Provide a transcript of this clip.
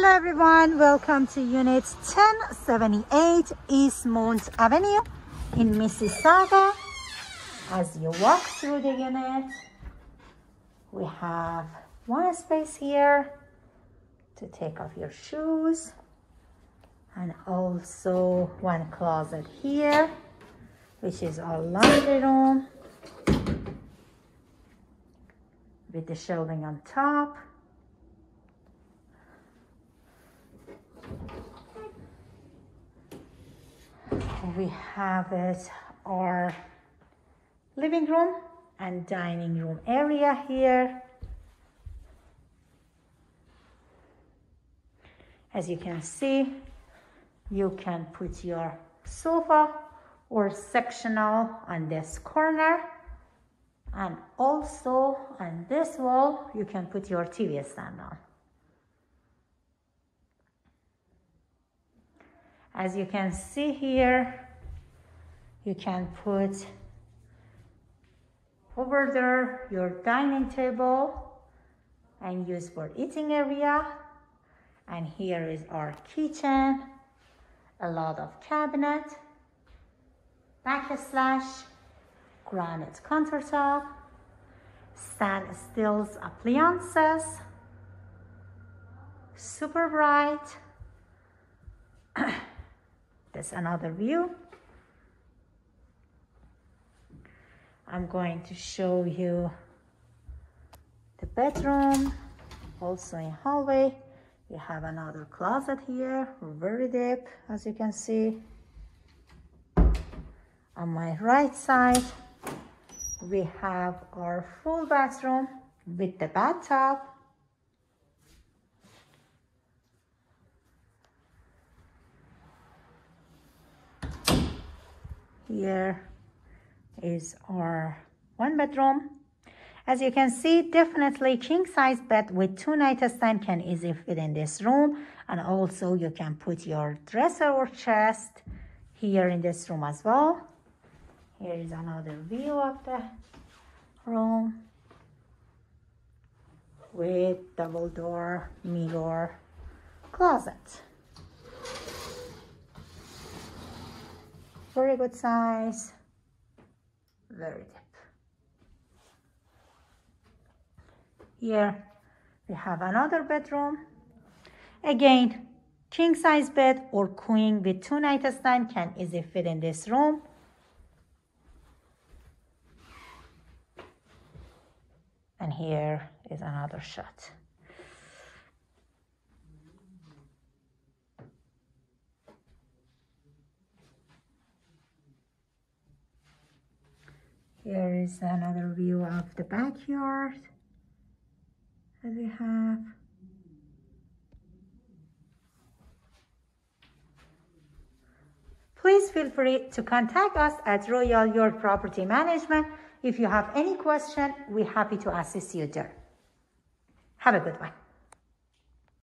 Hello everyone, welcome to Unit 1078 Eastmount Avenue in Mississauga. As you walk through the unit, we have one space here to take off your shoes and also one closet here which is our laundry room with the shelving on top we have it our living room and dining room area here. As you can see you can put your sofa or sectional on this corner. And also on this wall you can put your TV stand on As you can see here, you can put over there your dining table and use for eating area. And here is our kitchen, a lot of cabinet, backsplash, granite countertop, stand stills appliances, super bright, Another view. I'm going to show you the bedroom, also in hallway. You have another closet here, very deep, as you can see. On my right side, we have our full bathroom with the bathtub here is our one bedroom. As you can see definitely king size bed with two nightstand can easily fit in this room. And also you can put your dresser or chest here in this room as well. Here is another view of the room with double door mirror closet very good size, very deep. Here we have another bedroom. Again, king size bed or queen with two nightstand can easily fit in this room. And here is another shot. Here is another view of the backyard that we have. Please feel free to contact us at Royal York Property Management. If you have any question, we're happy to assist you there. Have a good one.